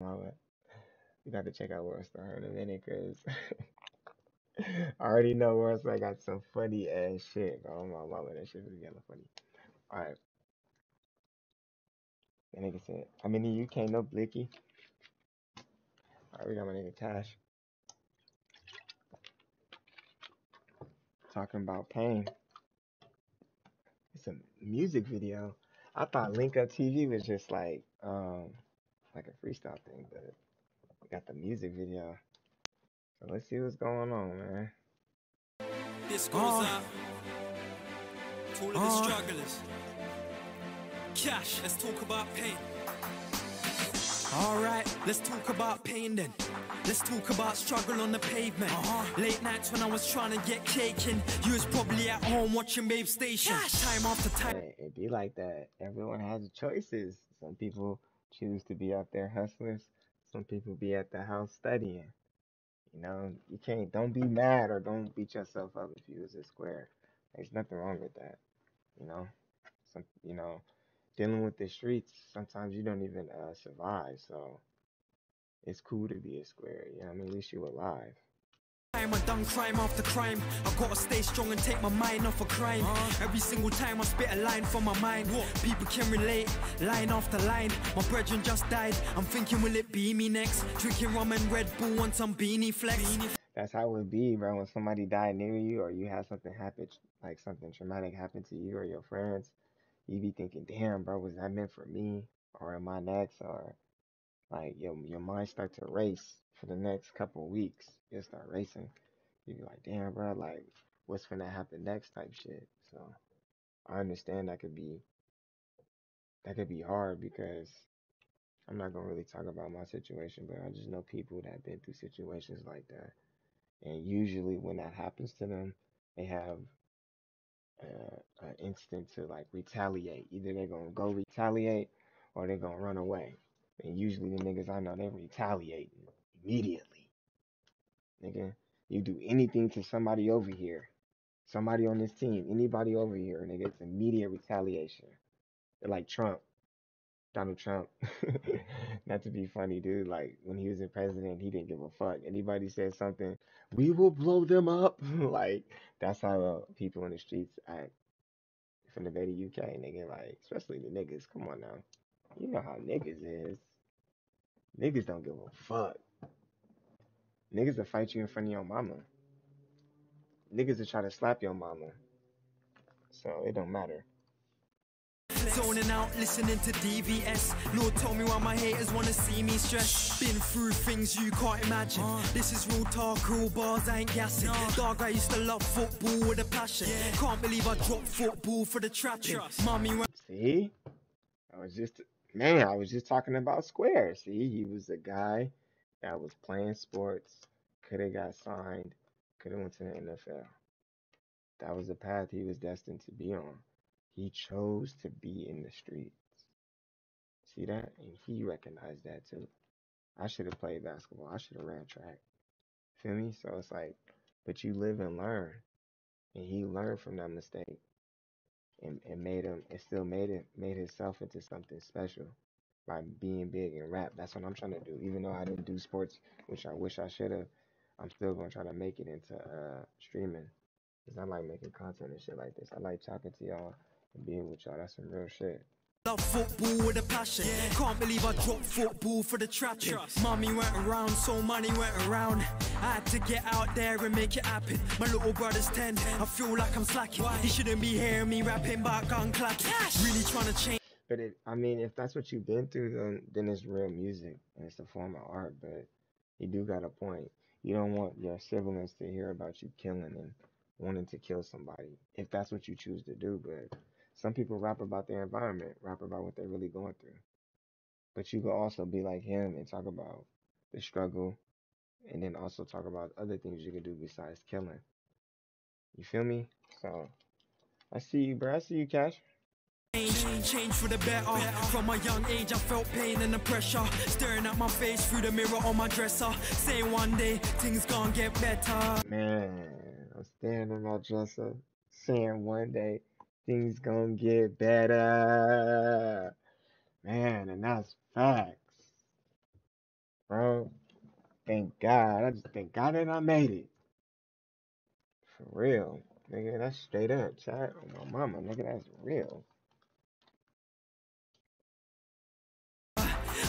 mama. We got to check out World Star in a minute because I already know World Star got some funny ass shit. Oh my mama, that shit is yellow funny. Alright. That nigga said, I'm in the UK, no blicky. Alright, we got my nigga Cashh. Talking about pain. It's a music video. I thought Link Up TV was just like um like a freestyle thing, but we got the music video. So let's see what's going on, man. This goes Uh. out to all of the Uh. strugglers. Cashh, let's talk about pain. Alright, Let's talk about pain then. Let's talk about struggle on the pavement. Uh-huh. Late nights when I was trying to get caking. You was probably at home watching Babe Station. Time after time. Hey, it be like that. Everyone has choices. Some people choose to be out there hustlers. Some people be at the house studying. You know, you can't. Don't be mad or don't beat yourself up if you was a square. There's nothing wrong with that. You know, some. You know, dealing with the streets. Sometimes you don't even uh, survive. So it's cool to be a square. You know, I mean, at least you alive. Time I done crime after crime. I gotta stay strong and take my mind off of crime. Every single time I spit a line from my mind. what? People can relate, line after line. My brethren just died. I'm thinking, will it be me next? Drinking rum and Red Bull on some beanie flex. That's how it would be, bro. When somebody died near you, or you had something happen, like something traumatic happen to you or your friends, you be thinking, "Damn, bro, was that meant for me, or am I next?" Or like your your mind start to race for the next couple weeks. You start racing. You be like, "Damn, bro, like what's gonna happen next?" type shit. So I understand that could be that could be hard because I'm not gonna really talk about my situation, but I just know people that have been through situations like that. And usually when that happens to them, they have uh, an instinct to like retaliate. Either they're gonna go retaliate or they're gonna run away. And usually the niggas I know they retaliate immediately. Nigga, you do anything to somebody over here, somebody on this team, anybody over here, nigga, it's immediate retaliation. They're like Trump. Donald Trump. Not to be funny, dude. Like when he was in president, he didn't give a fuck. Anybody said something, we will blow them up. like that's how uh, people in the streets act from the Veda UK, nigga. Like especially the niggas. Come on now, you know how niggas is. Niggas don't give a fuck. Niggas will fight you in front of your mama. Niggas will try to slap your mama. So it don't matter. Zoning out, listening to DVS. Lord, tell me why my haters wanna see me stressed. Been through things you can't imagine. Uh. This is real talk, real bars, I ain't gassing. Dog, I used to love football with a passion. Can't believe I dropped football for the trapping. Mommy, when See? I was just man, I was just talking about Square. See, he was a guy that was playing sports, could have got signed, could have went to the NFL. That was the path he was destined to be on. He chose to be in the streets. See that? And he recognized that too. I should have played basketball. I should have ran track. Feel me? So it's like, but you live and learn. And he learned from that mistake and, and made him and still made it made himself into something special by being big in rap. That's what I'm trying to do. Even though I didn't do sports, which I wish I should have, I'm still gonna try to make it into uh streaming. Cause I like making content and shit like this. I like talking to y'all and being with y'all. That's some real shit. Love football with a passion. Can't believe I dropped football for the trapping. Mommy went around, so money went around. I had to get out there and make it happen. My little brother's 10, I feel like I'm slacking. Why? He shouldn't be hearing me rapping about gun clapping. Really trying to change. But it, I mean, if that's what you've been through, then then it's real music and it's a form of art. But you do got a point. You don't want your siblings to hear about you killing and wanting to kill somebody if that's what you choose to do. But some people rap about their environment, rap about what they're really going through. But you could also be like him and talk about the struggle, and then also talk about other things you can do besides killing. You feel me? So I see you, bro. I see you, Cashh. Change, for the better. From a young age, I felt pain and the pressure. Staring at my face through the mirror on my dresser. Saying one day things gonna get better. Man, I'm staring at my dresser, saying one day things gonna get better. Man, and that's facts. Thank God. I just thank God that I made it. For real. Nigga, that's straight up, chat. Oh, my mama, nigga, that's real.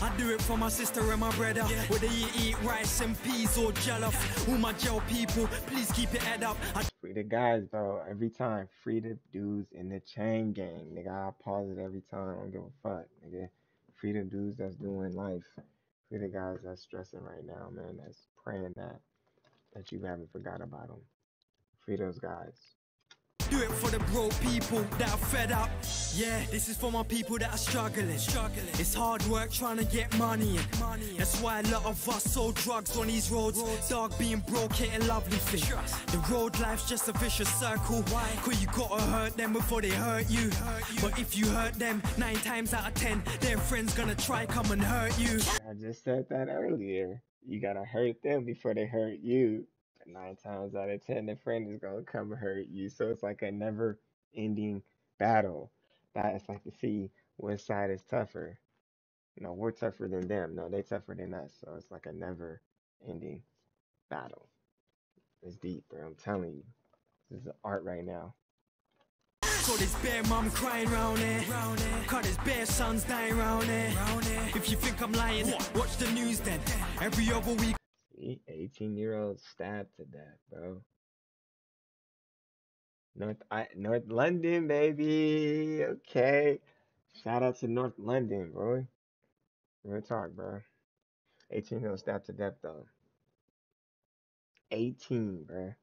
I do it for my sister and my brother. Whether you eat rice and peas or jollof. All my gel people, please keep your head up. I Free the guys, bro. Every time. Free the dudes in the chain gang. Nigga, I pause it every time. I don't give a fuck, nigga. Free the dudes that's doing life. Free the guys that's stressing right now, man. That's praying that that you haven't forgot about them. Free those guys. do it for the broke people that are fed up. Yeah, this is for my people that are struggling. Struggling. It's hard work trying to get money in. That's why a lot of us sold drugs on these roads. Dog being broke ain't a lovely thing. The road life's just a vicious circle. Why? Cause you gotta hurt them before they hurt you. But if you hurt them, nine times out of ten, their friends gonna try come and hurt you. I just said that earlier. You gotta hurt them before they hurt you. Nine times out of ten, the friend is gonna come hurt you. So it's like a never ending battle. That it's like to see which side is tougher. No, we're tougher than them. No, they're tougher than us. So it's like a never ending battle. It's deep, bro. I'm telling you. This is art right now. So there's bare mum crying round there. Cause there's bare sons dying round there. If you think I'm lying, watch the news then. Every other week. See, 18 year old stabbed to death, bro. North I North London, baby. Okay. Shout out to North London, bro. Real talk, bro. 18 year old stabbed to death though. 18, bro.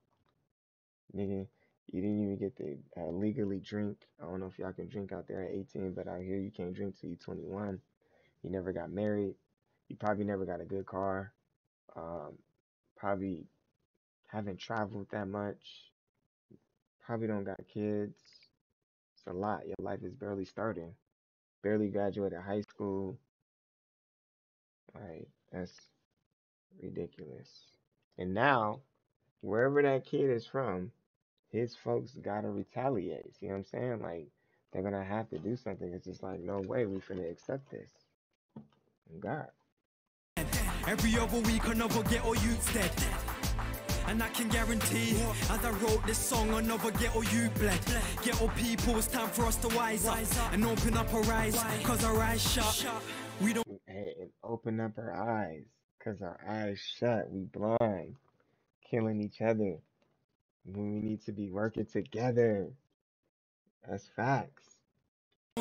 Nigga, you didn't even get to uh, legally drink. I don't know if y'all can drink out there at 18, but out here you can't drink till you 21. You never got married. You probably never got a good car. Um, probably haven't traveled that much. Probably don't got kids. It's a lot. Your life is barely starting. Barely graduated high school. Like, that's ridiculous. And now, wherever that kid is from, his folks gotta retaliate. See what I'm saying? Like, they're gonna have to do something. It's just like, no way, we finna accept this. God. Every other week, another ghetto youth's dead. And I can guarantee, as I wrote this song, another ghetto youth bled. Ghetto people, it's time for us to wise up and open up our eyes, cause our eyes shut. We don't Hey, and open up our eyes, cause our eyes shut. We blind, killing each other we need to be working together. That's facts.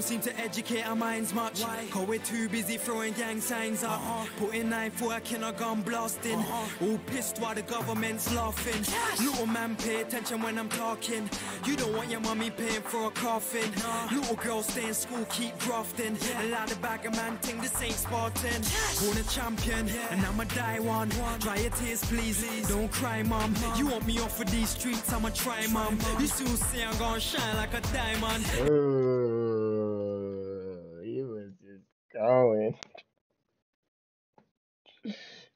Seem to educate our minds much. Why? Cause we're too busy throwing gang signs up. Uh-huh. Putting knife work in a gun blasting. Uh-huh. All pissed while the government's laughing. Little man, pay attention when I'm talking. You don't want your mommy paying for a coffin. Little girls stay in school, keep grafting. Allow the bag of man thing, this ain't Spartan. Born a champion, and I'ma die one. Dry your tears, please. Don't cry, mom. You want me off of these streets, I'ma try, mom. You soon see I'm gonna shine like a diamond. Ooh, he was just going.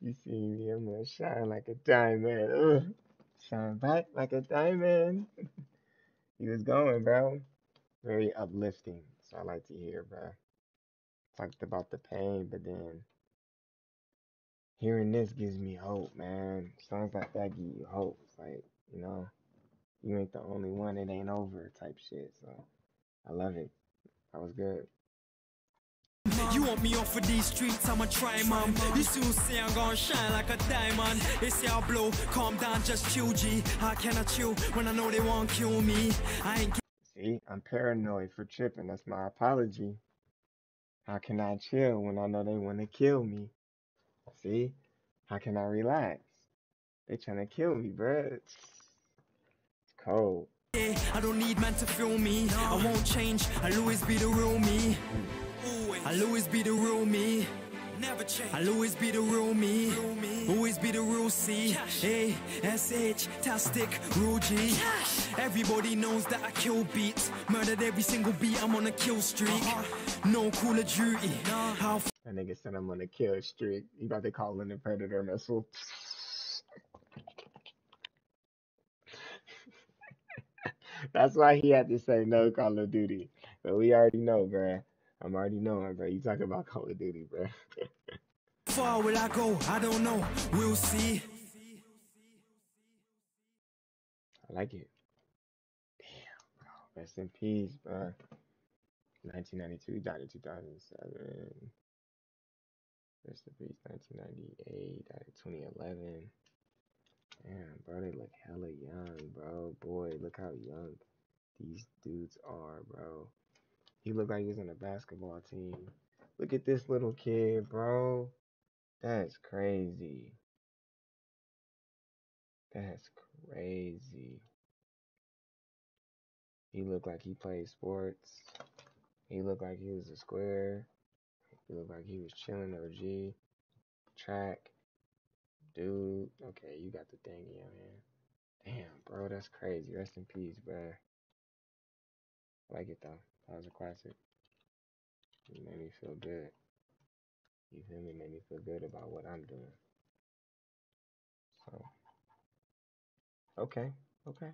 You see me, I'm gonna shine like a diamond. Ugh. Shine bright like a diamond. He was going, bro. Very uplifting. So I like to hear, bro. Talked about the pain, but then hearing this gives me hope, man. Songs like that give you hope. It's like, you know, you ain't the only one. It ain't over type shit. So I love it. That was good. You want me off of these streets, I'ma try, mom. You soon see I'm gonna shine like a diamond. They say I'll blow, calm down, just chill, G. How can I chill when I know they won't kill me? I ain't See, I'm paranoid for tripping. That's my apology. How can I chill when I know they want to kill me? See, how can I relax? They trying to kill me, bruh. It's, it's cold. I don't need man to feel me. I won't change. I'll always be the real me. I'll always be the real me. Never change. I'll always be the real me. Always be the real C. A S H Tastic Real G. Everybody knows that I kill beats. Murdered every single beat. I'm on a kill streak. Uh-huh. No Call of Duty. How That nigga said I'm on a kill streak. You about to call in the predator missile? That's why he had to say no Call of Duty. But we already know, bruh. I'm already knowing, bruh. You talking about Call of Duty, bro. far will I go? I don't know. We'll see. I like it. Damn, bro. Rest in peace, bro. 1992, he died in 2007. Rest in peace, 1998, died in 2011. Damn, bro, they look hella young, bro. Boy, look how young these dudes are, bro. He looked like he was in a basketball team. Look at this little kid, bro. That's crazy. That's crazy. He looked like he played sports. He looked like he was a square. He looked like he was chilling OG. Track. Dude. Okay, you got the thing in your hand. Damn, bro, that's crazy. Rest in peace, bro. I like it though. That was a classic. It made me feel good. You feel me? It made me feel good about what I'm doing. So, okay, okay,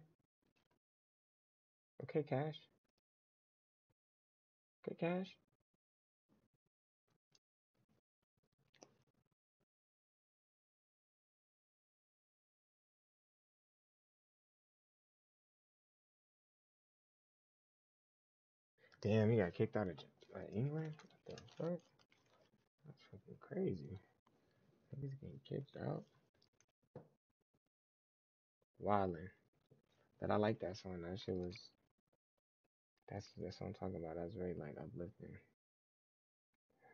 okay, Cashh. Okay, Cashh. Damn, he got kicked out of uh, England? What the fuck? That's fucking crazy. He's getting kicked out. Wildin'. But I like that song. That shit was. That's that's what I'm talking about. That's very like uplifting.